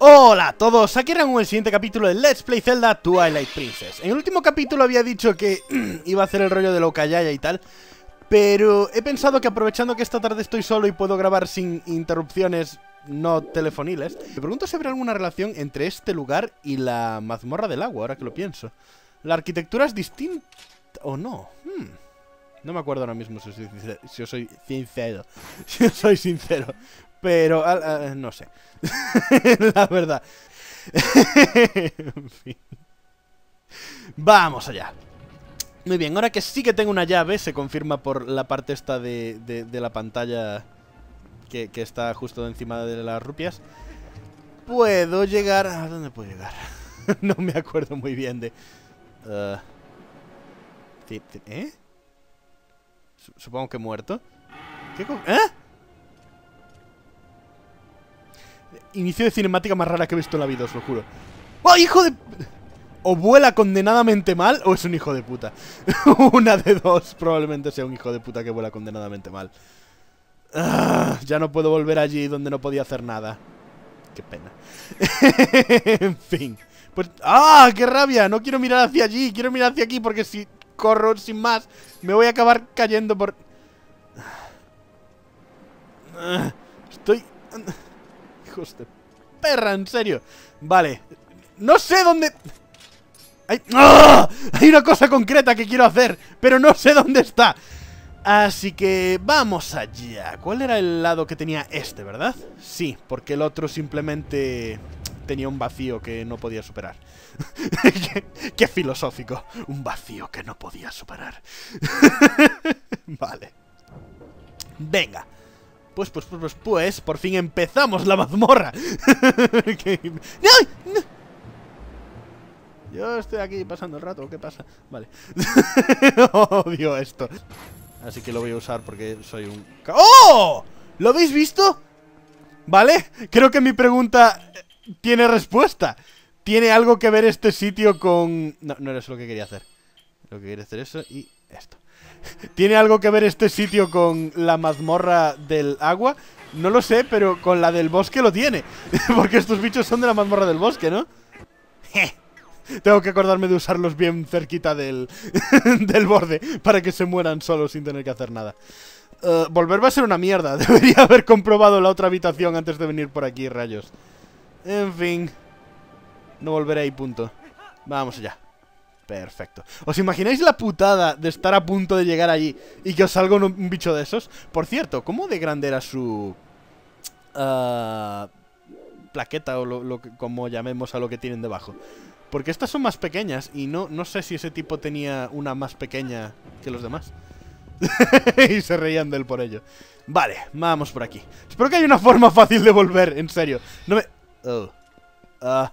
Hola a todos, aquí Ramón el siguiente capítulo de Let's Play Zelda Twilight Princess En el último capítulo había dicho que iba a hacer el rollo de Lokayaya y tal Pero he pensado que aprovechando que esta tarde estoy solo y puedo grabar sin interrupciones no telefoniles Me pregunto si habrá alguna relación entre este lugar y la mazmorra del agua, ahora que lo pienso ¿La arquitectura es distinta o no? Hmm. No me acuerdo ahora mismo si si soy sincero Si soy sincero pero, no sé. la verdad. en fin. Vamos allá. Muy bien, ahora que sí que tengo una llave, se confirma por la parte esta de, de, la pantalla que, que, está justo encima de las rupias. Puedo llegar... ¿A dónde puedo llegar? no me acuerdo muy bien de... Uh, ¿Eh? Supongo que muerto. ¿Qué ¿Eh? Inicio de cinemática más rara que he visto en la vida, os lo juro. ¡Oh, hijo de...! O vuela condenadamente mal o es un hijo de puta. Una de dos probablemente sea un hijo de puta que vuela condenadamente mal. Ah, ya no puedo volver allí donde no podía hacer nada. Qué pena. en fin. Pues... ¡Ah! ¡Qué rabia! No quiero mirar hacia allí. Quiero mirar hacia aquí porque si corro sin más me voy a acabar cayendo por... Ah, de perra, en serio. Vale. No sé dónde... Hay... ¡Ah! Hay una cosa concreta que quiero hacer, pero no sé dónde está. Así que vamos allá. ¿Cuál era el lado que tenía este, verdad? Sí, porque el otro simplemente tenía un vacío que no podía superar. qué, filosófico. Un vacío que no podía superar. vale. Venga. Pues, pues, pues, pues, pues, por fin empezamos la mazmorra. Yo estoy aquí pasando el rato, ¿qué pasa? Vale. Odio esto. Así que lo voy a usar porque soy un... ¡Oh! ¿Lo habéis visto? ¿Vale? Creo que mi pregunta tiene respuesta. ¿Tiene algo que ver este sitio con...? No, no era eso lo que quería hacer. Lo que quería hacer eso y esto. ¿Tiene algo que ver este sitio con la mazmorra del agua? No lo sé, pero con la del bosque lo tiene. Porque estos bichos son de la mazmorra del bosque, ¿no? Tengo que acordarme de usarlos bien cerquita del, del borde para que se mueran solos sin tener que hacer nada. Uh, volver va a ser una mierda. Debería haber comprobado la otra habitación antes de venir por aquí, rayos. En fin. No volveré ahí, punto. Vamos allá. Perfecto. ¿Os imagináis la putada de estar a punto de llegar allí y que os salga un, bicho de esos? Por cierto, ¿cómo de grande era su... Uh, plaqueta o lo, como llamemos a lo que tienen debajo? Porque estas son más pequeñas y no, no sé si ese tipo tenía una más pequeña que los demás. y se reían de él por ello. Vale, vamos por aquí. Espero que haya una forma fácil de volver, en serio. No me... Oh. Ah.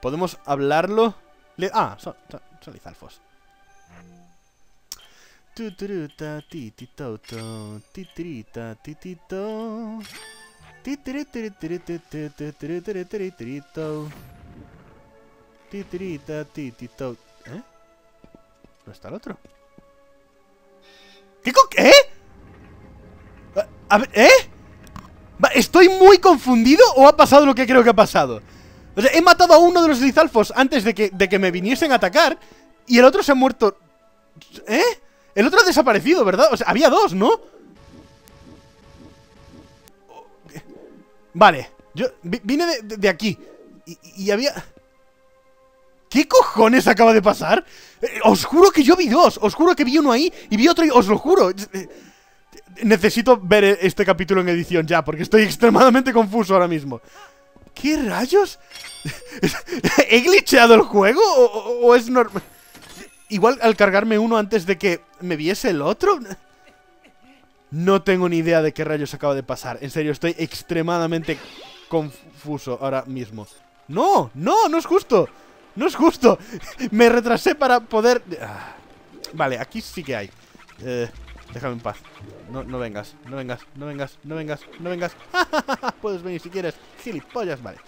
¿Podemos hablarlo? Ah, son, son, son lizalfos. Tuturuta titito. Titito. ¿Eh? ¿Dónde está el otro? ¿Qué co ¿Eh? A ver, ¿eh? ¿Estoy muy confundido o ha pasado lo que creo que ha pasado? O sea, he matado a uno de los Lizalfos antes de que, de que me viniesen a atacar Y el otro se ha muerto ¿Eh? El otro ha desaparecido, ¿verdad? O sea, había dos, ¿no? Vale, yo vine de, aquí y, había... ¿Qué cojones acaba de pasar? Eh, os juro que yo vi dos Os juro que vi uno ahí y vi otro y os lo juro eh, Necesito ver este capítulo en edición ya Porque estoy extremadamente confuso ahora mismo ¿Qué rayos? ¿He glitcheado el juego? ¿O, es normal? Igual al cargarme uno antes de que me viese el otro. No tengo ni idea de qué rayos acaba de pasar. En serio, estoy extremadamente confuso ahora mismo. ¡No! ¡No! ¡No es justo! ¡No es justo! Me retrasé para poder... Ah. Vale, aquí sí que hay. Eh, déjame en paz. No, no vengas, no vengas, no vengas, no vengas, no vengas. Puedes venir si quieres. Gilipollas, vale.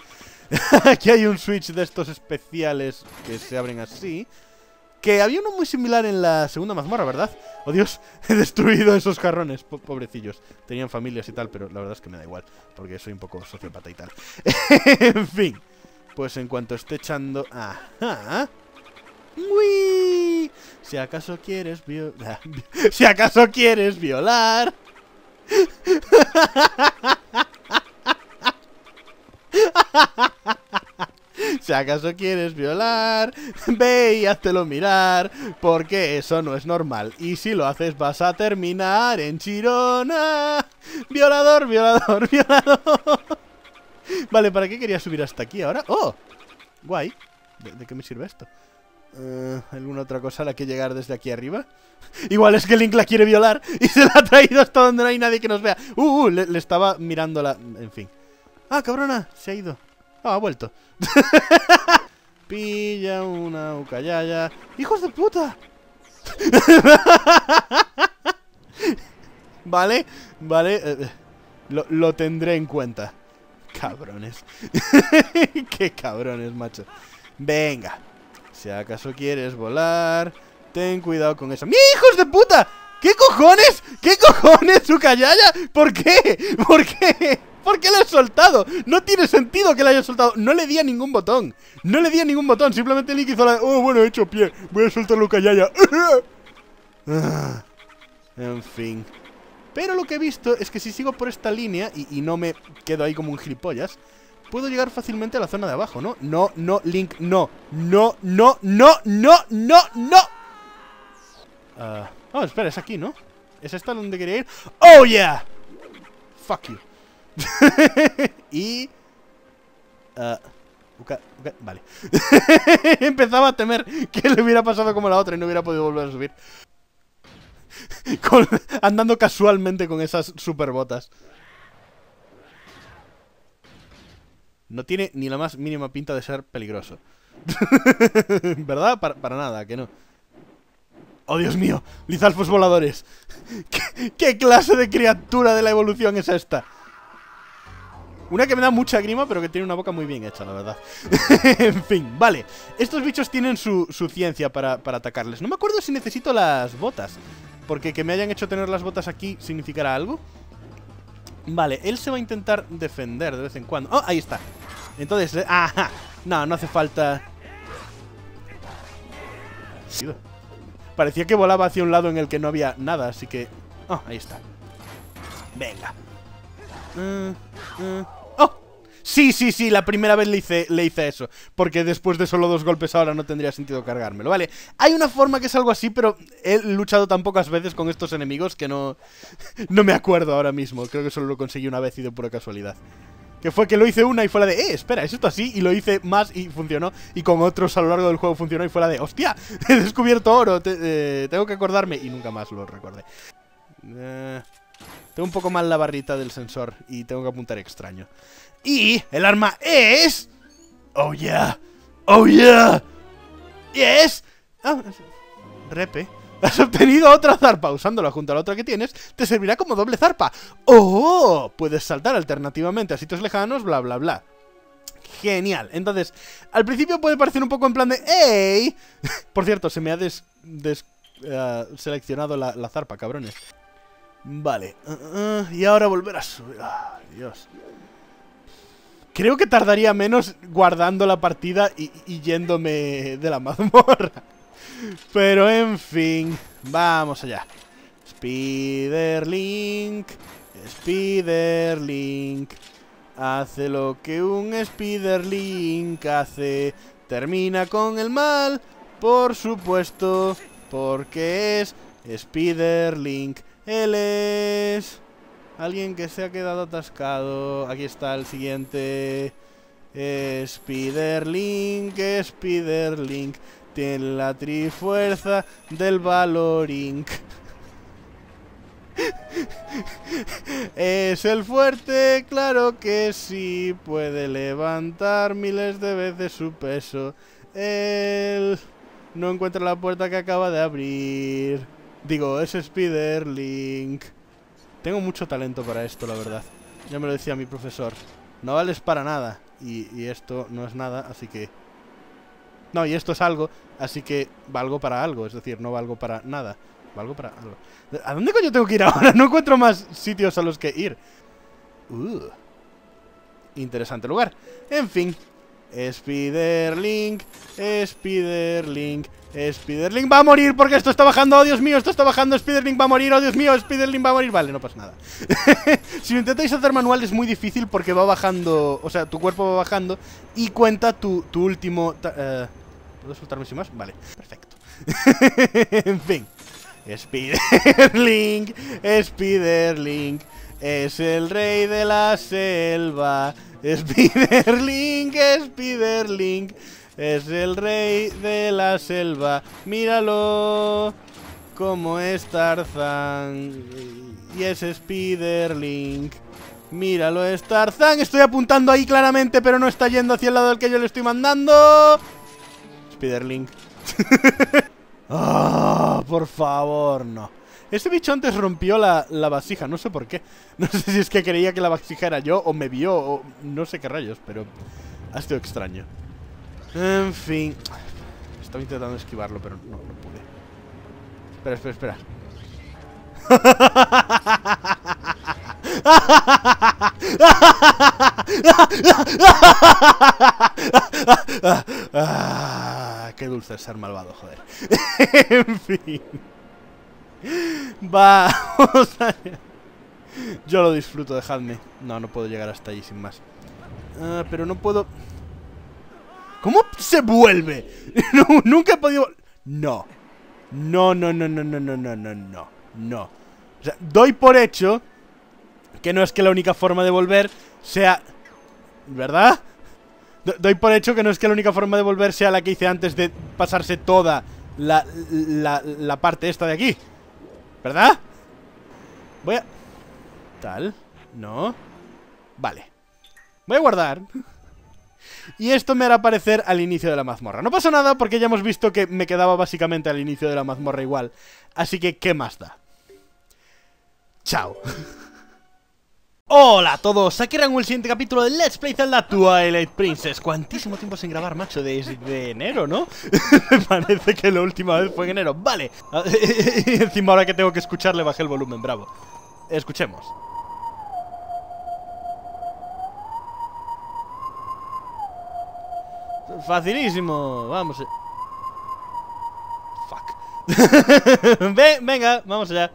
Aquí hay un switch de estos especiales que se abren así. Que había uno muy similar en la segunda mazmorra, ¿verdad? Oh Dios, he destruido esos jarrones, pobrecillos. Tenían familias y tal, pero la verdad es que me da igual, porque soy un poco sociópata y tal. en fin, pues en cuanto esté echando... Ajá. ¡Uy! Si acaso quieres violar... si acaso quieres violar... Si acaso quieres violar, ve y háztelo mirar, porque eso no es normal. Y si lo haces vas a terminar en Chirona. Violador, violador, violador. Vale, ¿para qué quería subir hasta aquí ahora? ¡Oh! Guay. ¿De, qué me sirve esto? Uh, ¿Alguna otra cosa a la que llegar desde aquí arriba? Igual es que Link la quiere violar y se la ha traído hasta donde no hay nadie que nos vea. ¡Uh! uh le, le estaba mirando la... En fin. ¡Ah, cabrona! Se ha ido. Ah, ha vuelto. Pilla una ucayaya. ¡Hijos de puta! vale, vale. Eh, eh, lo, lo, tendré en cuenta. Cabrones. Qué cabrones, macho. Venga. Si acaso quieres volar, ten cuidado con eso. ¡Mi hijos de puta! ¿Qué cojones? ¿Qué cojones, Ucayaya? ¿Por qué? ¿Por qué? ¿Por qué lo he soltado? No tiene sentido que lo haya soltado. No le di a ningún botón. No le di a ningún botón. Simplemente Link hizo la... Oh, bueno, he hecho pie. Voy a soltarlo callaya. Ah, en fin. Pero lo que he visto es que si sigo por esta línea y, no me quedo ahí como un gilipollas, puedo llegar fácilmente a la zona de abajo, ¿no? No, no, Link, no. No, no, no, no, no, no. oh, espera, es aquí, ¿no? ¿Es esta donde quería ir? ¡Oh, yeah! Fuck you. y... Uh, vale. Empezaba a temer que le hubiera pasado como la otra y no hubiera podido volver a subir. andando casualmente con esas super botas. No tiene ni la más mínima pinta de ser peligroso. ¿Verdad? Para, para, nada, que no. ¡Oh, Dios mío! ¡Lizalfos voladores! ¿Qué clase de criatura de la evolución es esta? Una que me da mucha grima, pero que tiene una boca muy bien hecha, la verdad. en fin, vale. Estos bichos tienen su, ciencia para, atacarles. No me acuerdo si necesito las botas. Porque que me hayan hecho tener las botas aquí significará algo. Vale, él se va a intentar defender de vez en cuando. ¡Oh, ahí está! Entonces, eh, ¡ajá! No, no hace falta... Parecía que volaba hacia un lado en el que no había nada, así que... ¡Oh, ahí está! Venga. Uh, uh. Sí, sí, sí, la primera vez le hice, le hice eso Porque después de solo dos golpes ahora no tendría sentido cargármelo, ¿vale? Hay una forma que es algo así, pero he luchado tan pocas veces con estos enemigos que no... No me acuerdo ahora mismo Creo que solo lo conseguí una vez y de pura casualidad que fue que lo hice una y fue la de, eh, espera, ¿es esto así? Y lo hice más y funcionó. Y con otros a lo largo del juego funcionó y fue la de, hostia, he descubierto oro, eh, tengo que acordarme. Y nunca más lo recordé. Eh, tengo un poco mal la barrita del sensor y tengo que apuntar extraño. Y el arma es... Oh yeah. Oh yeah. Yes. Ah, repe. Has obtenido otra zarpa. Usándola junto a la otra que tienes, te servirá como doble zarpa. ¡Oh! Puedes saltar alternativamente a sitios lejanos, bla, bla, bla. Genial. Entonces, al principio puede parecer un poco en plan de ¡Ey! Por cierto, se me ha des, eh, seleccionado la, zarpa, cabrones. Vale. Uh, uh, y ahora volver a subir. Ah, Dios. Creo que tardaría menos guardando la partida y, yéndome de la mazmorra. Pero en fin, vamos allá. Spiderlink, Spiderlink, hace lo que un Spiderlink hace. Termina con el mal, por supuesto, porque es Spiderlink. Él es... Alguien que se ha quedado atascado. Aquí está el siguiente. Spiderlink, Spiderlink. Tiene la trifuerza del Valorink. es el fuerte, claro que sí. Puede levantar miles de veces su peso. Él no encuentra la puerta que acaba de abrir. Digo, es Spiderlink. Tengo mucho talento para esto, la verdad. Ya me lo decía mi profesor. No vales para nada. Y, esto no es nada, así que... No, y esto es algo, así que valgo para algo, es decir, no valgo para nada. Valgo para algo. ¿A dónde coño tengo que ir ahora? No encuentro más sitios a los que ir. Uh. Interesante lugar. En fin. Spiderlink, Spiderlink, Spiderlink va a morir porque esto está bajando, oh Dios mío, esto está bajando, Spiderlink va a morir, oh Dios mío, Spiderlink va a morir, vale, no pasa nada. si lo intentáis hacer manual es muy difícil porque va bajando, o sea, tu cuerpo va bajando y cuenta tu, último... Uh, ¿Puedo soltarme sin más? Vale, perfecto. en fin. Spiderlink, Spiderlink, es el rey de la selva. Spiderlink, Spiderlink, es el rey de la selva. Míralo, como es Tarzan. Y es Spiderlink. Míralo, es Tarzan. Estoy apuntando ahí claramente, pero no está yendo hacia el lado del que yo le estoy mandando. Spiderlink. Ah, por favor, no. Ese bicho antes rompió la, la, vasija, no sé por qué. No sé si es que creía que la vasija era yo, o me vio, o no sé qué rayos, pero ha sido extraño. En fin. Estaba intentando esquivarlo, pero no, no pude. Espera, espera, espera. ah, qué dulce ser malvado, joder. en fin. Vamos. Yo lo disfruto, dejadme. No, no puedo llegar hasta ahí sin más. Ah, pero no puedo... ¿Cómo se vuelve? nunca he podido... No. No, no, no, no, no, no, no, no, no. No. O sea, doy por hecho que no es que la única forma de volver sea... ¿Verdad? Doy por hecho que no es que la única forma de volver sea la que hice antes de pasarse toda la, la, la parte esta de aquí. ¿Verdad? Voy a... Tal. No. Vale. Voy a guardar. Y esto me hará aparecer al inicio de la mazmorra. No pasa nada porque ya hemos visto que me quedaba básicamente al inicio de la mazmorra igual. Así que, ¿qué más da? Chao. Hola a todos, aquí Rango el siguiente capítulo de Let's Play Zelda Twilight Princess Cuantísimo tiempo sin grabar, macho, desde enero, ¿no? Me parece que la última vez fue en enero, vale encima ahora que tengo que escucharle bajé el volumen, bravo Escuchemos Facilísimo, vamos Fuck Venga, vamos allá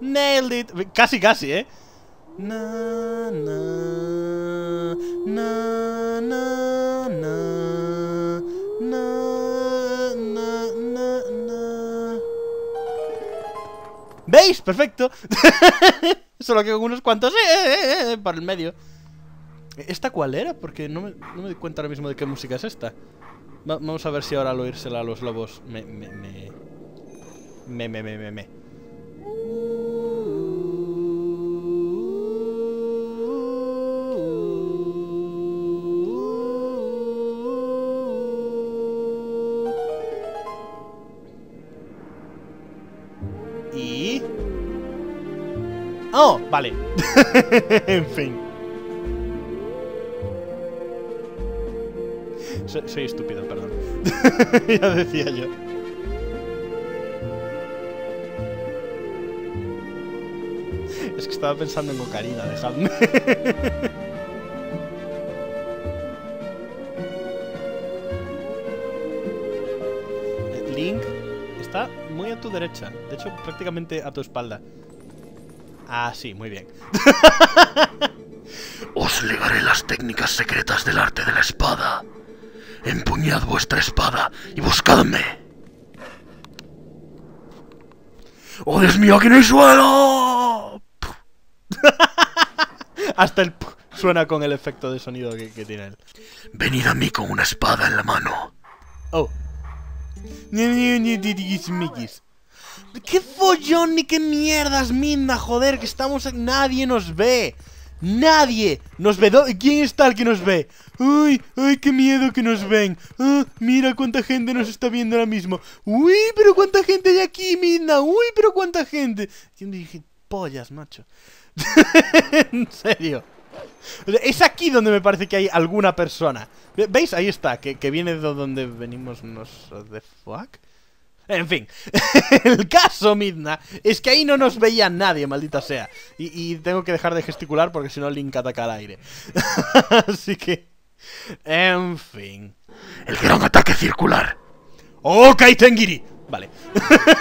Nailed it. Casi, casi, ¿eh? Na, na, na, na, na, Perfecto. Solo que con unos cuantos eh, eh, eh, para el medio. ¿Esta cuál era? Porque no me, no me doy cuenta ahora mismo de qué música es esta. Va, vamos a ver si ahora al oírsela a los lobos me... Me, me, me, me, me, me. Vale. en fin. Soy, estúpido, perdón. ya decía yo. Es que estaba pensando en Ocarina, dejadme. Link está muy a tu derecha. De hecho, prácticamente a tu espalda. Ah, sí, muy bien. Os legaré las técnicas secretas del arte de la espada. Empuñad vuestra espada y buscadme. ¡Oh, Dios mío, aquí no hay suelo! Hasta el suena con el efecto de sonido que, que, tiene él. Venid a mí con una espada en la mano. Oh. ¡Qué follón ni qué mierdas, Minda! Joder, que estamos... Nadie nos ve. Nadie nos ve. ¿Dó- ¿Quién está el que nos ve? Uy, uy, qué miedo que nos ven. Ah, mira cuánta gente nos está viendo ahora mismo. Uy, pero cuánta gente hay aquí, Midna. Uy, pero cuánta gente. Yo dije, pollas, macho. en serio. Es aquí donde me parece que hay alguna persona. Ve- ¿Veis? Ahí está, que, que viene de donde venimos nos... ¿The fuck? En fin, el caso, Midna, es que ahí no nos veía nadie, maldita sea. Y, y tengo que dejar de gesticular porque si no Link ataca al aire. Así que... En fin. El gran ataque circular. ¡Oh, Kaitengiri! Vale.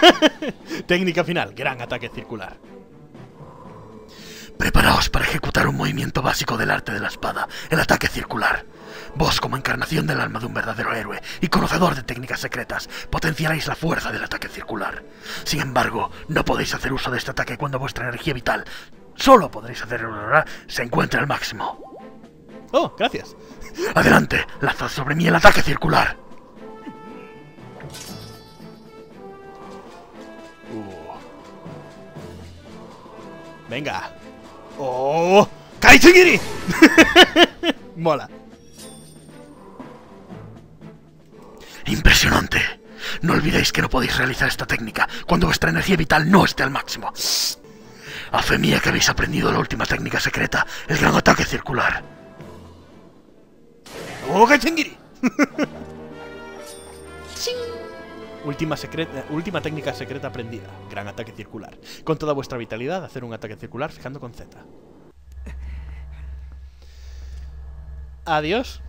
Técnica final, gran ataque circular. Preparaos para ejecutar un movimiento básico del arte de la espada, el ataque circular. Vos, como encarnación del alma de un verdadero héroe y conocedor de técnicas secretas, potenciaréis la fuerza del ataque circular. Sin embargo, no podéis hacer uso de este ataque cuando vuestra energía vital solo podréis hacer se encuentre al máximo. Oh, gracias. Adelante, lanzad sobre mí el ataque circular. Uh. Venga. ¡Oh! ¡Kaitengiri! Mola. Impresionante. No olvidéis que no podéis realizar esta técnica cuando vuestra energía vital no esté al máximo. A fe mía que habéis aprendido la última técnica secreta, el gran ataque circular. ¡Oh, Kaitengiri! Última, secreta, última técnica secreta aprendida. Gran ataque circular. Con toda vuestra vitalidad, hacer un ataque circular fijando con Z. Adiós,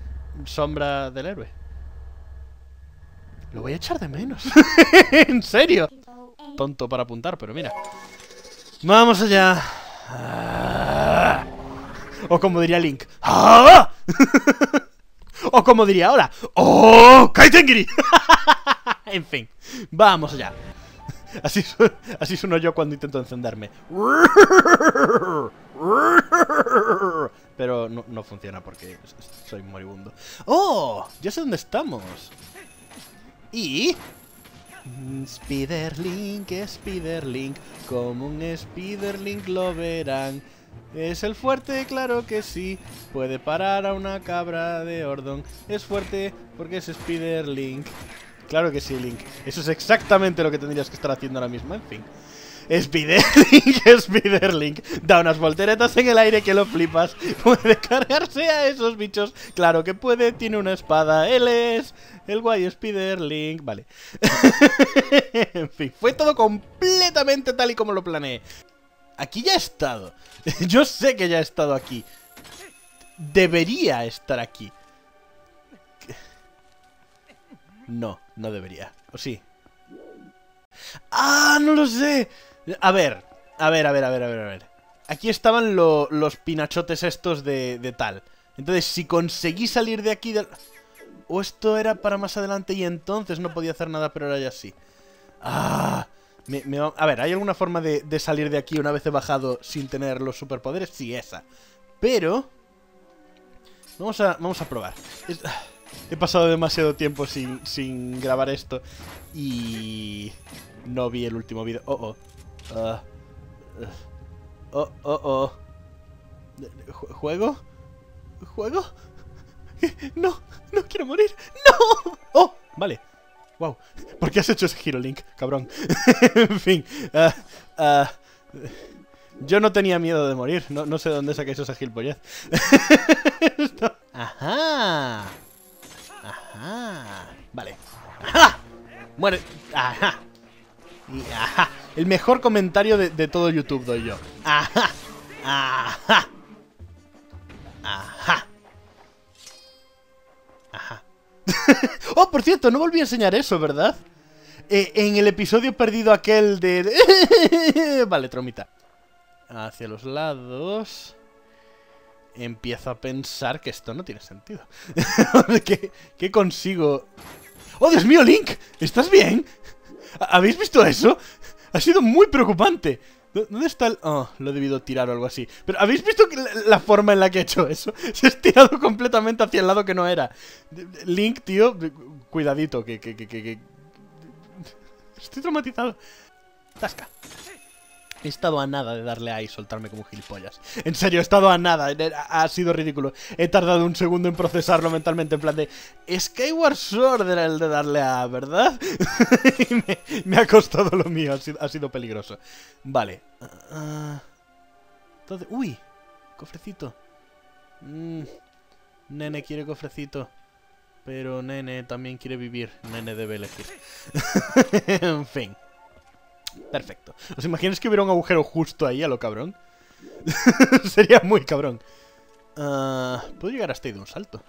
sombra del héroe. Lo voy a echar de menos. en serio. Tonto para apuntar, pero mira. Vamos allá. Ah. O como diría Link. ¡Ah! o como diría ahora. ¡Oh! ¡Kaitengiri! en fin, vamos allá. Así, su- sueno yo cuando intento encenderme. Pero no, no funciona porque soy moribundo. ¡Oh! Ya sé dónde estamos. Y... Spiderlink, Spiderlink, como un Spiderlink lo verán. Es el fuerte, claro que sí. Puede parar a una cabra de Ordon. Es fuerte porque es Spiderlink. Claro que sí, Link. Eso es exactamente lo que tendrías que estar haciendo ahora mismo. En fin. Spiderlink, Spiderlink. Da unas volteretas en el aire que lo flipas. Puede cargarse a esos bichos. Claro que puede. Tiene una espada. Él es el guay Spiderlink. Vale. en fin. Fue todo completamente tal y como lo planeé. Aquí ya he estado. Yo sé que ya he estado aquí. Debería estar aquí. No, no debería. ¿O sí? ¡Ah! No lo sé. A ver, a ver, a ver, a ver, a ver, a ver. Aquí estaban lo- los pinachotes estos de, de tal. Entonces, si conseguí salir de aquí... O esto era para más adelante y entonces no podía hacer nada, pero ahora ya sí. ¡Ah! A ver, ¿hay alguna forma de, de salir de aquí una vez he bajado sin tener los superpoderes? Sí, esa. Pero... Vamos a, vamos a probar. Es- He pasado demasiado tiempo sin, sin grabar esto y no vi el último vídeo. Oh, oh. Uh. oh, oh, oh. Ju- ¿Juego? ¿Juego? No, no quiero morir. ¡No! ¡Oh! Vale. Wow. ¿Por qué has hecho ese giro, Link? Cabrón. en fin. ah, yo no tenía miedo de morir. No, no sé dónde saqué esa gilipollez. Esto- Ajá. Ajá. Vale. ¡Ajá! Muere. Ajá. Y ajá. El mejor comentario de, de todo YouTube doy yo. Ajá. Ajá. Ajá. Ajá. oh, por cierto, no volví a enseñar eso, ¿verdad? Eh, en el episodio perdido aquel de... vale, tromita. Hacia los lados... Empiezo a pensar que esto no tiene sentido. ¿Qué, consigo? ¡Oh, Dios mío, Link! ¿Estás bien? ¿Ha- ¿Habéis visto eso? Ha sido muy preocupante. ¿Dó- ¿Dónde está el...? Oh, lo he debido tirar o algo así. Pero ¿habéis visto la, forma en la que he hecho eso? Se ha estirado completamente hacia el lado que no era. Link, tío, cuidadito, que, que, que, que- Estoy traumatizado. Tasca. He estado a nada de darle A y soltarme como gilipollas. En serio, he estado a nada. Ha sido ridículo. He tardado un segundo en procesarlo mentalmente. En plan de... Skyward Sword era el de darle A, ¿verdad? me, ha costado lo mío. Ha sido, peligroso. Vale. Ah, entonces... ¡Uy! Cofrecito. Mm, nene quiere cofrecito. Pero Nene también quiere vivir. Nene debe elegir. en fin. Perfecto. ¿Os imagináis que hubiera un agujero justo ahí a lo cabrón? Sería muy cabrón. Ah, Puedo llegar hasta ahí de un salto.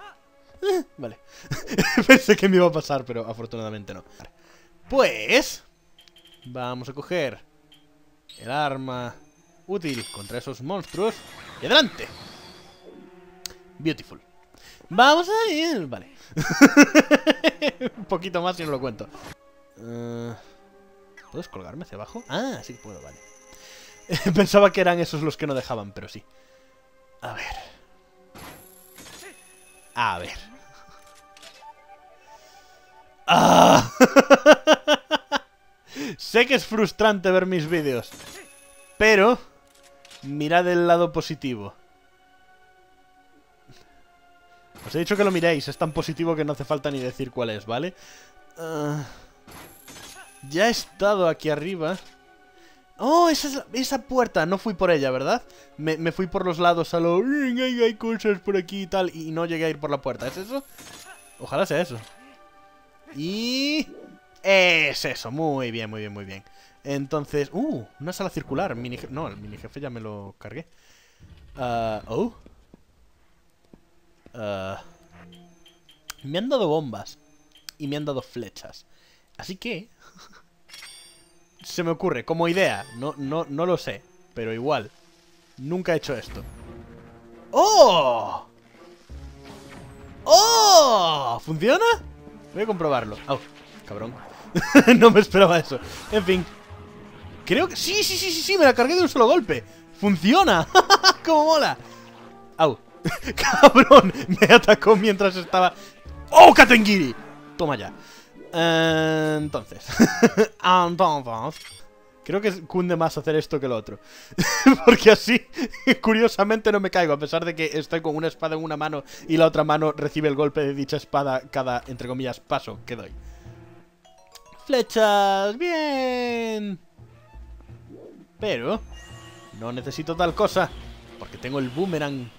Eh, vale. Pensé que me iba a pasar, pero afortunadamente no. Pues... Vamos a coger el arma útil contra esos monstruos. ¡Y adelante! Beautiful. Vamos a ir... Vale. un poquito más y no lo cuento. Uh... ¿Puedes colgarme hacia abajo? Ah, sí puedo, vale. Pensaba que eran esos los que no dejaban, pero sí. A ver. A ver. ¡Ah! sé que es frustrante ver mis vídeos. Pero... Mirad el lado positivo. Os he dicho que lo miréis. Es tan positivo que no hace falta ni decir cuál es, ¿vale? Ah... Ya he estado aquí arriba. ¡Oh! Esa, esa puerta. No fui por ella, ¿verdad? Me, fui por los lados a lo... Hay, hay cosas por aquí y tal. Y no llegué a ir por la puerta. ¿Es eso? Ojalá sea eso. Y... Es eso. Muy bien, muy bien, muy bien. Entonces... ¡Uh! Una sala circular. Mini no, el mini jefe ya me lo cargué. Uh, ¡Oh! Uh, me han dado bombas. Y me han dado flechas. Así que... se me ocurre, como idea. No, no, no lo sé, pero igual. Nunca he hecho esto. ¡Oh! ¡Oh! ¿Funciona? Voy a comprobarlo. ¡Oh! Cabrón. no me esperaba eso. En fin. Creo que... ¡Sí, sí, sí, sí! sí! Me la cargué de un solo golpe. ¡Funciona! ¡Cómo mola! ¡Au! ¡Cabrón! Me atacó mientras estaba... ¡Oh, Katengiri! Toma ya. Entonces. entonces. Creo que cunde más hacer esto que lo otro. Porque así, curiosamente, no me caigo. A pesar de que estoy con una espada en una mano y la otra mano recibe el golpe de dicha espada cada, entre comillas, paso que doy. Flechas, bien. Pero no necesito tal cosa. Porque tengo el boomerang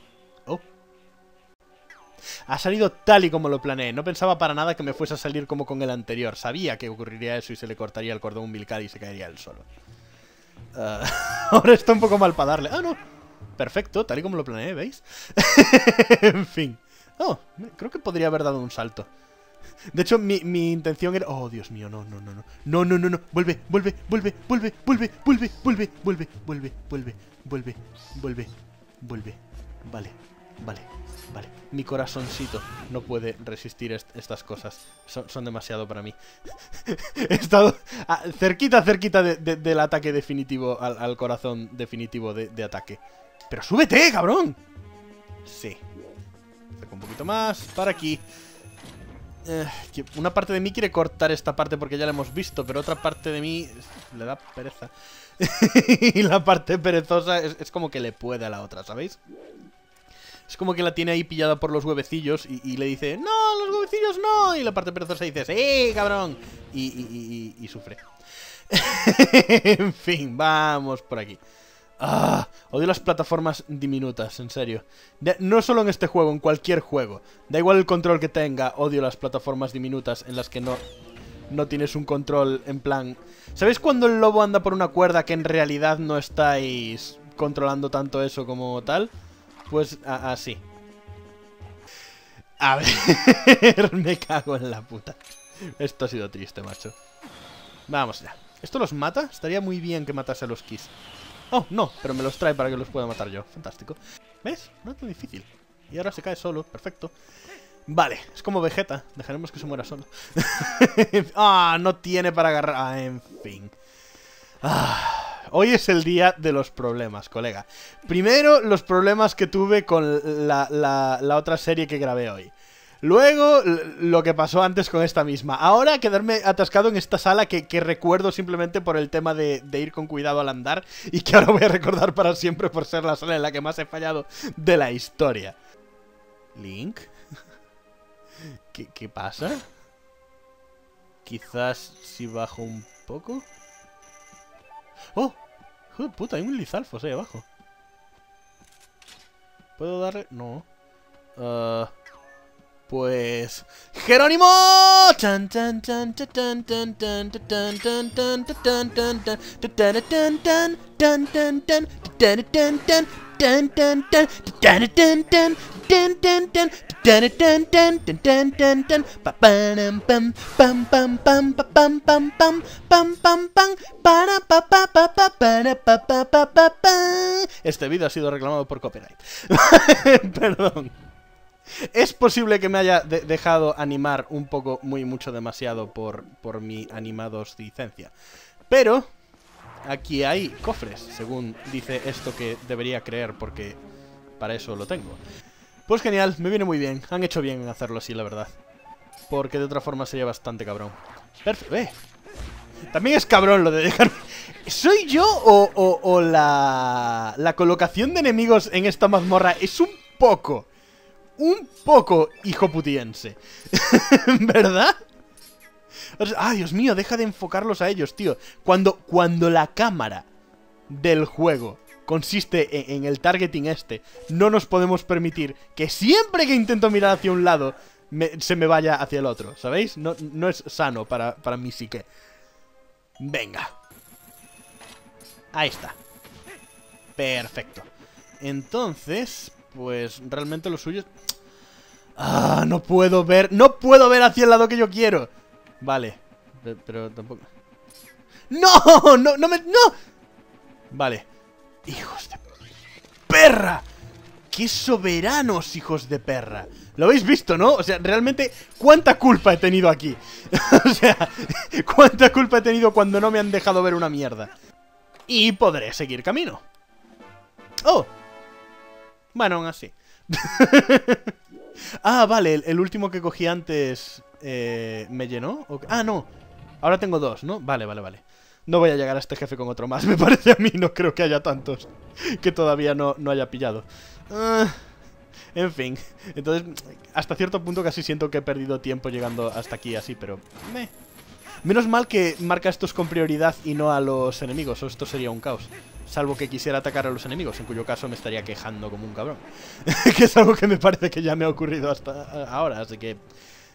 ha salido tal y como lo planeé. No pensaba para nada que me fuese a salir como con el anterior. Sabía que ocurriría eso y se le cortaría el cordón umbilical y se caería él solo. Ah, ahora está un poco mal para darle. Ah, no. Perfecto, tal y como lo planeé, ¿veis? en fin. Oh, creo que podría haber dado un salto. De hecho, mi, mi, intención era... Oh, Dios mío, no, no, no, no. No, no, no, no. Vuelve, vuelve, vuelve, vuelve, vuelve, vuelve, vuelve, vuelve, vuelve, vuelve, vuelve, vuelve, vuelve. Vale, vale. Vale, mi corazoncito no puede resistir estas cosas. Son, demasiado para mí. He estado cerquita, cerquita del ataque definitivo al, corazón definitivo de, ataque. ¡Pero súbete, cabrón! Sí. un poquito más. Para aquí. Eh, una parte de mí quiere cortar esta parte porque ya la hemos visto, pero otra parte de mí le da pereza. y la parte perezosa es, es como que le puede a la otra, ¿sabéis? Es como que la tiene ahí pillada por los huevecillos y, le dice, no, los huevecillos no. Y la parte perezosa dice, sí, cabrón. Y, sufre. en fin, vamos por aquí. Ah, odio las plataformas diminutas, en serio. no solo en este juego, en cualquier juego. Da igual el control que tenga, odio las plataformas diminutas en las que no, no tienes un control en plan... ¿Sabéis cuando el lobo anda por una cuerda que en realidad no estáis controlando tanto eso como tal? Pues así. A ver, me cago en la puta. Esto ha sido triste, macho. Vamos ya. ¿Esto los mata? Estaría muy bien que matase a los Kiss. Oh, no, pero me los trae para que los pueda matar yo. Fantástico. ¿Ves? No es muy difícil. Y ahora se cae solo. Perfecto. Vale, es como Vegeta. Dejaremos que se muera solo. ah, no tiene para agarrar... Ah, en fin. Ah... Hoy es el día de los problemas, colega. Primero, los problemas que tuve con la, otra serie que grabé hoy. Luego, lo que pasó antes con esta misma. Ahora quedarme atascado en esta sala que, recuerdo simplemente por el tema de, ir con cuidado al andar y que ahora voy a recordar para siempre por ser la sala en la que más he fallado de la historia. Link. ¿Qué, qué pasa? Quizás si bajo un poco. ¡Oh! puta! Hay un Lizalfos ahí abajo. ¿Puedo darle? No. Uh, pues... ¡Jerónimo! Este vídeo ha sido reclamado por copyright. Perdón. Es posible que me haya dejado animar un poco, muy mucho demasiado por, por mi animados licencia. Pero aquí hay cofres, según dice esto que debería creer, porque para eso lo tengo. Pues genial, me viene muy bien. Han hecho bien en hacerlo así, la verdad. Porque de otra forma sería bastante cabrón. Perfecto. Eh. También es cabrón lo de dejarme... ¿Soy yo o, o la, la colocación de enemigos en esta mazmorra es un poco un poco hijo putiense. ¿Verdad? ¡Ah, Dios mío! Deja de enfocarlos a ellos, tío. Cuando, cuando la cámara del juego consiste en, el targeting este, no nos podemos permitir que siempre que intento mirar hacia un lado se me vaya hacia el otro, ¿sabéis? No, no es sano para, para mi psique. Venga. Ahí está. Perfecto. Entonces, pues realmente lo suyo... Ah, no puedo ver, no puedo ver hacia el lado que yo quiero. Vale, pero, tampoco... ¡No! ¡No, no me... ¡No! Vale. Hijos de perra. ¡Qué soberanos, hijos de perra! Lo habéis visto, ¿no? O sea, realmente, ¿cuánta culpa he tenido aquí? o sea, ¿cuánta culpa he tenido cuando no me han dejado ver una mierda? Y podré seguir camino. ¡Oh! Bueno, aún así. ah, vale, el, último que cogí antes eh, me llenó. Ah, no. Ahora tengo dos, ¿no? Vale, vale, vale. No voy a llegar a este jefe con otro más, me parece a mí. No creo que haya tantos que todavía no, no haya pillado. Ah, en fin. Entonces, hasta cierto punto casi siento que he perdido tiempo llegando hasta aquí así, pero... Menos mal que marca estos con prioridad y no a los enemigos, o esto sería un caos. Salvo que quisiera atacar a los enemigos, en cuyo caso me estaría quejando como un cabrón. que es algo que me parece que ya me ha ocurrido hasta ahora, así que...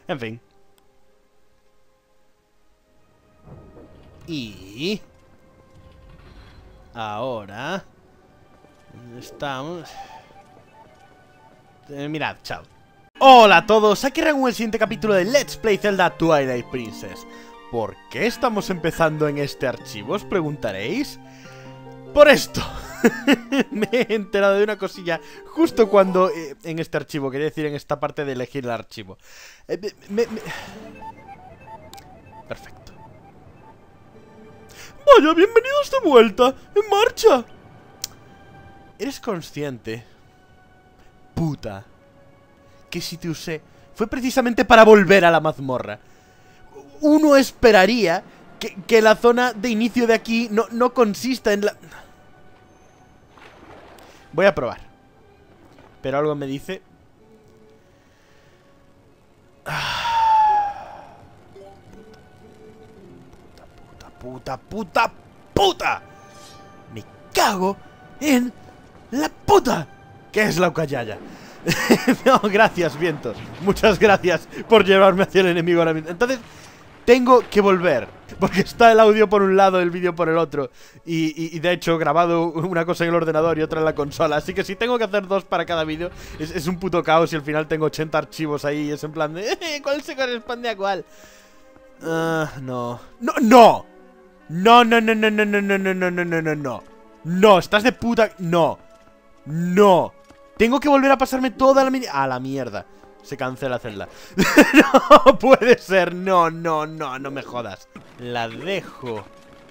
En fin. Y... Ahora... Estamos... Eh, mirad, chao. Hola a todos, aquí Raúl el siguiente capítulo de Let's Play Zelda Twilight Princess. ¿Por qué estamos empezando en este archivo? Os preguntaréis. Por esto. me he enterado de una cosilla justo cuando... Eh, en este archivo, quería decir en esta parte de elegir el archivo. Eh, Perfecto. Vaya, bienvenidos de vuelta. En marcha. ¿Eres consciente? Puta. Que si te usé... Fue precisamente para volver a la mazmorra. Uno esperaría que, que la zona de inicio de aquí no, no consista en la... Voy a probar. Pero algo me dice... Puta, puta, puta. Me cago en la puta. ¿Qué es la Ucayaya? no, gracias, vientos. Muchas gracias por llevarme hacia el enemigo ahora mismo. Entonces, tengo que volver. Porque está el audio por un lado, el vídeo por el otro. Y, de hecho, grabado una cosa en el ordenador y otra en la consola. Así que si tengo que hacer dos para cada vídeo, es, un puto caos y al final tengo 80 archivos ahí. Y es en plan de, ¿cuál se corresponde a cuál? no. No, no. No, no, no, no, no, no, no, no, no, no, no, no, no. No, estás de puta... No. No. Tengo que volver a pasarme toda la... A la mierda. Se cancela Zelda. no puede ser. No, no, no, no me jodas. La dejo.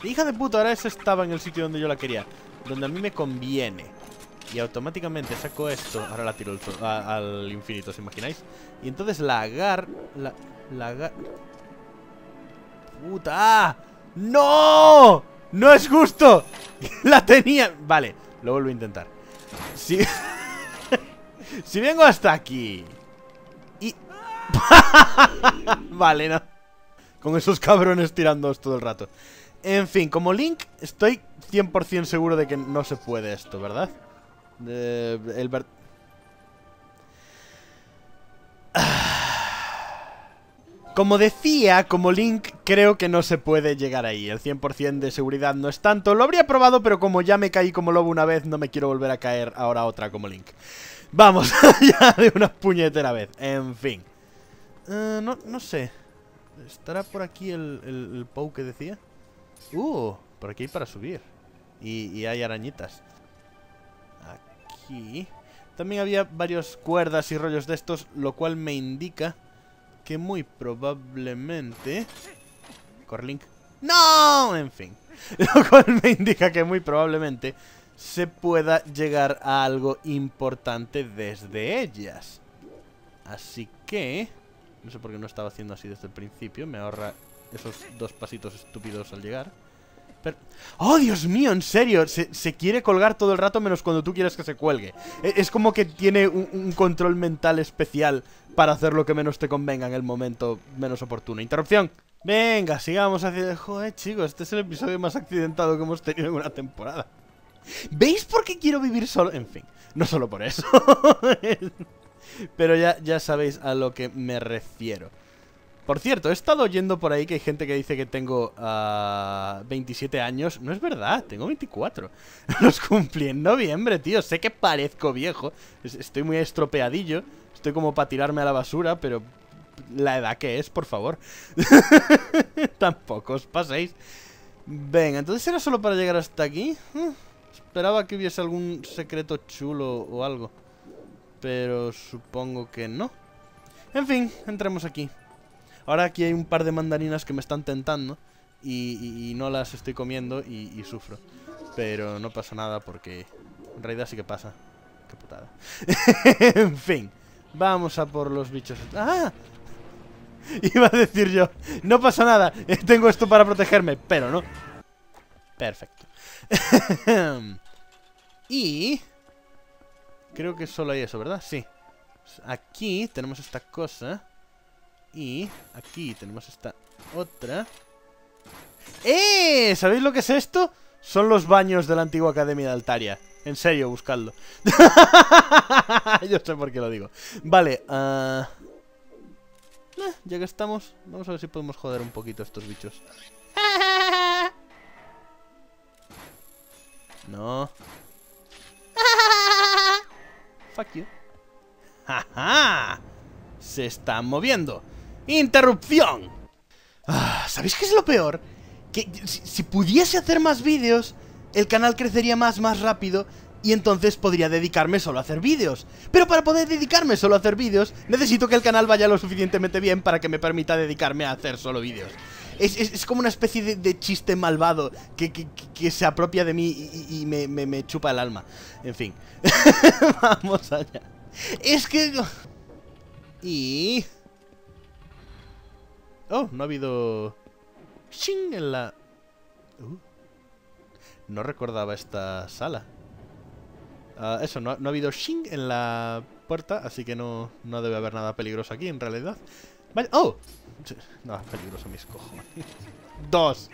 Hija de puta, ahora esa estaba en el sitio donde yo la quería. Donde a mí me conviene. Y automáticamente saco esto. Ahora la tiro al, al infinito, ¿os imagináis? Y entonces la agar... La, la agar... ¡Puta! ¡No! ¡No es justo! ¡La tenía! Vale, lo vuelvo a intentar. Si... si vengo hasta aquí... Y... vale, no. Con esos cabrones tirándoos todo el rato. En fin, como Link, estoy 100% seguro de que no se puede esto, ¿verdad? Eh, el ver- Como decía, como Link, creo que no se puede llegar ahí. El 100% de seguridad no es tanto. Lo habría probado, pero como ya me caí como lobo una vez, no me quiero volver a caer ahora otra como Link. Vamos, ya de una puñetera vez. En fin. Eh, no, sé. ¿Estará por aquí el, el, Pou que decía? Uh, por aquí hay para subir. Y, y hay arañitas. Aquí. También había varios cuerdas y rollos de estos, lo cual me indica que muy probablemente... Corlink. ¡No! En fin. Lo cual me indica que muy probablemente se pueda llegar a algo importante desde ellas. Así que... No sé por qué no estaba haciendo así desde el principio. Me ahorra esos dos pasitos estúpidos al llegar. Pero... ¡Oh, Dios mío! En serio, se, se quiere colgar todo el rato menos cuando tú quieres que se cuelgue. E- Es como que tiene un, un control mental especial para hacer lo que menos te convenga en el momento menos oportuno. Interrupción. Venga, sigamos hacia... Joder, chicos, este es el episodio más accidentado que hemos tenido en una temporada. ¿Veis por qué quiero vivir solo? En fin, no solo por eso. Pero ya, ya sabéis a lo que me refiero. Por cierto, he estado oyendo por ahí que hay gente que dice que tengo ah, 27 años. No es verdad, tengo 24. Los cumplí en noviembre, tío. Sé que parezco viejo. Es- Estoy muy estropeadillo. Estoy como para tirarme a la basura, pero la edad que es, por favor. Tampoco os paséis. Venga, entonces era solo para llegar hasta aquí. Hmm, Esperaba que hubiese algún secreto chulo o algo. Pero supongo que no. En fin, entremos aquí. Ahora aquí hay un par de mandarinas que me están tentando. Y no las estoy comiendo y, y sufro. Pero no pasa nada porque en realidad sí que pasa. Qué putada. en fin. Vamos a por los bichos. ¡Ah! Iba a decir yo. No pasa nada. Tengo esto para protegerme. Pero no. Perfecto. y... Creo que solo hay eso, ¿verdad? Sí. Aquí tenemos esta cosa. Y aquí tenemos esta otra. ¡Eh! ¿Sabéis lo que es esto? Son los baños de la antigua Academia de Altaria. En serio, buscadlo. Yo sé por qué lo digo. Vale, ah, eh, ya que estamos, vamos a ver si podemos joder un poquito a estos bichos. No. Fuck you. ¡Jaja! Se están moviendo. ¡Interrupción! Ah, ¿Sabéis qué es lo peor? Que si, si pudiese hacer más vídeos, el canal crecería más, más rápido y entonces podría dedicarme solo a hacer vídeos. Pero para poder dedicarme solo a hacer vídeos, necesito que el canal vaya lo suficientemente bien para que me permita dedicarme a hacer solo vídeos. Es, es- como una especie de, chiste malvado que, que- se apropia de mí y, me, me- chupa el alma. En fin. Vamos allá. Es que... Y... Oh, no ha habido... Shing en la... Uh. No recordaba esta sala. Ah, eso, no, ha habido shing en la puerta, así que no, no debe haber nada peligroso aquí en realidad. ¡Oh! No, peligroso mis cojones. dos.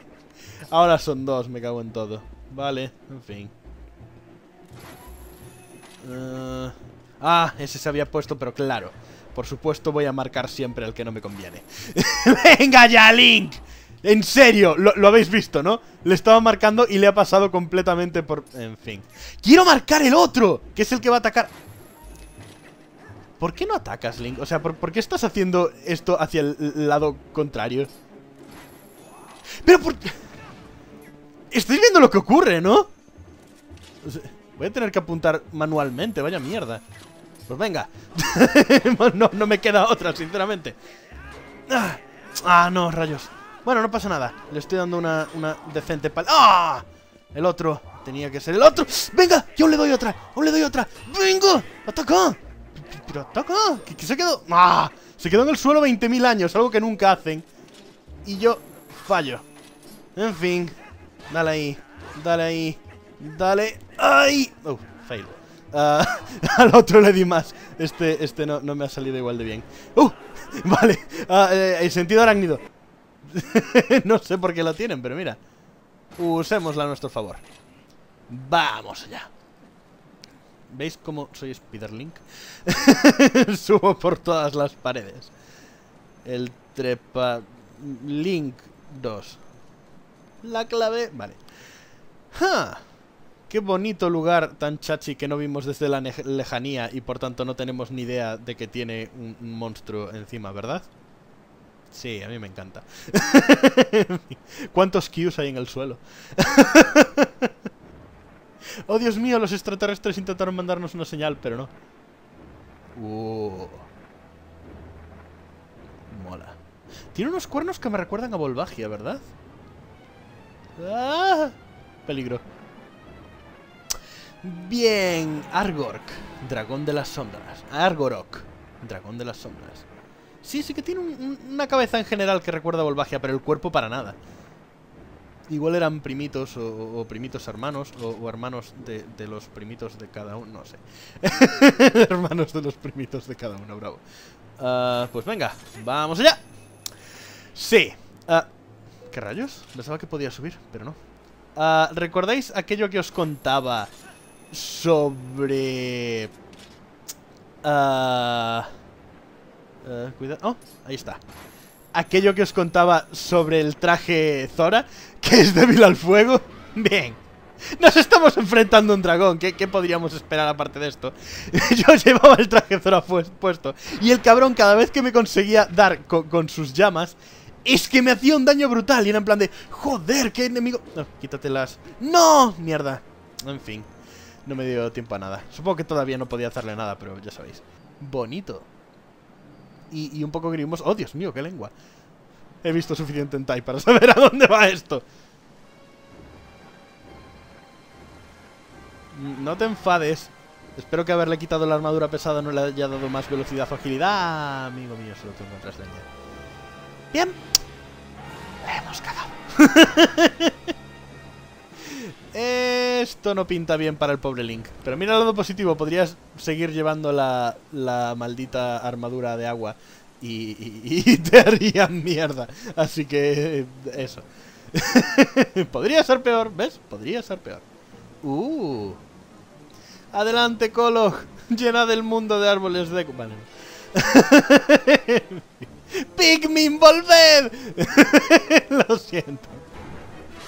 Ahora son dos, me cago en todo. Vale, en fin. Eh, ah, ese se había puesto, pero claro. Por supuesto voy a marcar siempre el que no me conviene. ¡Venga ya, Link! En serio, lo, habéis visto, ¿no? Le estaba marcando y le ha pasado completamente por... En fin. ¡Quiero marcar el otro! Que es el que va a atacar... ¿Por qué no atacas, Link? O sea, ¿por, qué estás haciendo esto hacia el lado contrario? Pero por... Estáis viendo lo que ocurre, ¿no? Voy a tener que apuntar manualmente, vaya mierda. Pues venga. no, no me queda otra, sinceramente. Ah, ah, no, rayos. Bueno, no pasa nada. Le estoy dando una, una decente pal... ¡Ah! El otro. tenía que ser el otro. ¡Venga! ¡Yo le doy otra! ¡Yo le doy otra! ¡Venga! ¡Ataca! ¡Pero ataca! ¿Qué, se quedó? ¡Ah! Se quedó en el suelo 20.000 años, algo que nunca hacen. Y yo fallo. En fin. Dale ahí. Dale ahí. Dale. ¡Ay! Oh, fail. Ah, al otro le di más. Este, este no, no me ha salido igual de bien. ¡Uh! Vale. Ah, eh, el sentido arácnido. no sé por qué lo tienen, pero mira. Usémosla a nuestro favor. Vamos allá. ¿Veis cómo soy Spiderlink? Subo por todas las paredes. El trepa... Link 2. La clave... Vale. ¡Ja! Qué bonito lugar tan chachi que no vimos desde la lejanía y por tanto no tenemos ni idea de que tiene un, un monstruo encima, ¿verdad? Sí, a mí me encanta. ¿Cuántos Qs hay en el suelo? oh, Dios mío, los extraterrestres intentaron mandarnos una señal, pero no. Uh. Mola. Tiene unos cuernos que me recuerdan a Volvagia, ¿verdad? ¡Ah! Peligro. Bien, Argork, dragón de las sombras. Argorok, dragón de las sombras. Sí, sí que tiene un- un- una cabeza en general que recuerda a Volvagia, pero el cuerpo para nada. Igual eran primitos o, primitos hermanos, o, hermanos de, los primitos de cada uno, no sé. hermanos de los primitos de cada uno, bravo. Ah, pues venga, vamos allá. Sí. Ah, ¿Qué rayos? Pensaba que podía subir, pero no. Ah, ¿Recordáis aquello que os contaba sobre... Ah... eh, cuidado. Oh, ahí está. Aquello que os contaba sobre el traje Zora, que es débil al fuego. Bien. Nos estamos enfrentando a un dragón. ¿Qué, qué podríamos esperar aparte de esto? Yo llevaba el traje Zora pues- puesto. Y el cabrón, cada vez que me conseguía dar co- con, sus llamas, es que me hacía un daño brutal. Y era en plan de, joder, qué enemigo. No, quítatelas. ¡No! Mierda. En fin. No me dio tiempo a nada. Supongo que todavía no podía hacerle nada, pero ya sabéis. Bonito. Y, un poco grimos. ¡Oh, Dios mío, qué lengua! He visto suficiente en Tai para saber a dónde va esto. Mm, No te enfades. Espero que haberle quitado la armadura pesada no le haya dado más velocidad o agilidad. Amigo mío, solo tengo otras leñas. Bien. Le hemos cagado. Esto no pinta bien para el pobre Link. Pero mira el lado positivo, podrías seguir llevando la, la maldita armadura de agua y, y- te harían mierda. Así que eso. Podría ser peor, ¿ves? Podría ser peor. Uh. Adelante, Colo. Llenad el mundo de árboles de... Vale. ¡Pikmin, volved! Lo siento.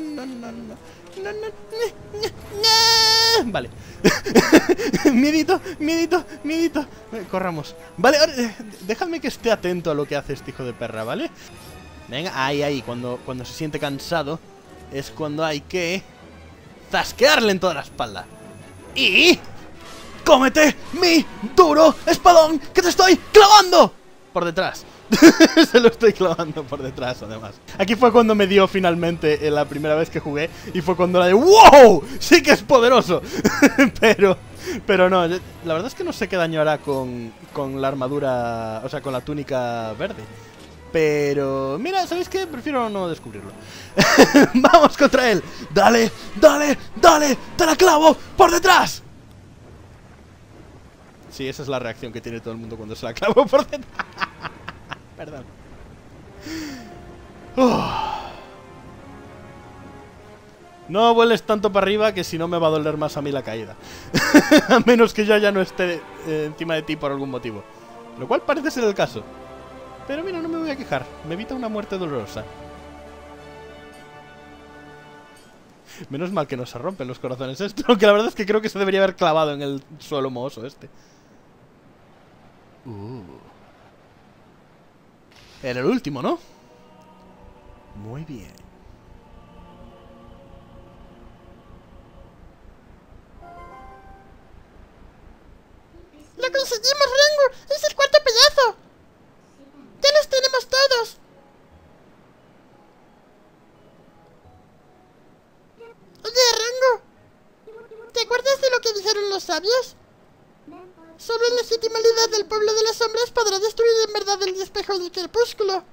no, no, no, no, no, no, Vale. miedito, miedito, miedito. Eh, Corramos. Vale, ahora, eh, déjame que esté atento a lo que hace este hijo de perra, ¿vale? Venga, ahí, ahí. Cuando, cuando se siente cansado es cuando hay que zasquearle en toda la espalda. Y... ¡Cómete mi duro espadón que te estoy clavando! Por detrás. Se lo estoy clavando por detrás, además. Aquí fue cuando me dio finalmente eh, la primera vez que jugué. Y fue cuando la de ¡Wow! ¡Sí que es poderoso! pero... Pero no, la verdad es que no sé qué daño hará con, con la armadura... O sea, con la túnica verde. Pero... Mira, ¿sabéis qué? Prefiero no descubrirlo. ¡Vamos contra él! ¡Dale! ¡Dale! ¡Dale! ¡Te la clavo! ¡Por detrás! Sí, esa es la reacción que tiene todo el mundo cuando se la clavo por detrás. Perdón. No vueles tanto para arriba que si no me va a doler más a mí la caída. a menos que yo ya no esté eh, encima de ti por algún motivo. Lo cual parece ser el caso. Pero mira, no me voy a quejar. Me evita una muerte dolorosa. Menos mal que no se rompen los corazones esto. Aunque la verdad es que creo que se debería haber clavado en el suelo mohoso este. Uh. Era el último, ¿no? Muy bien. ¡Lo conseguimos, Rango! ¡Es el cuarto pedazo! ¡Ya los tenemos todos! Oye, Rango, ¿te acuerdas de lo que dijeron los sabios? Legítimo líder del pueblo de las sombras podrá destruir en verdad el espejo del crepúsculo.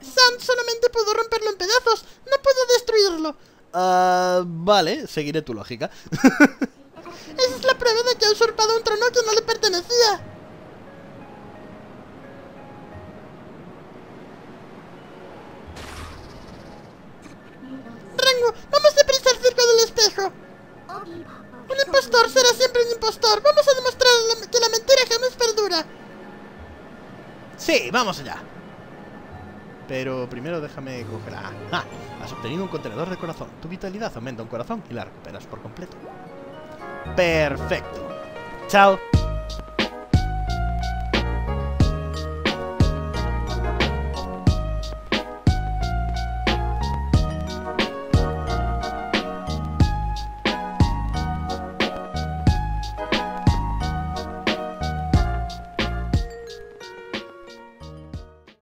Sam solamente pudo romperlo en pedazos, no pudo destruirlo. Ah, vale, seguiré tu lógica. Esa es la prueba de que ha usurpado un trono que no le pertenecía. Vamos allá. Pero primero déjame coger... Ah, has obtenido un contenedor de corazón. Tu vitalidad aumenta un corazón y la recuperas por completo. Perfecto. Chao.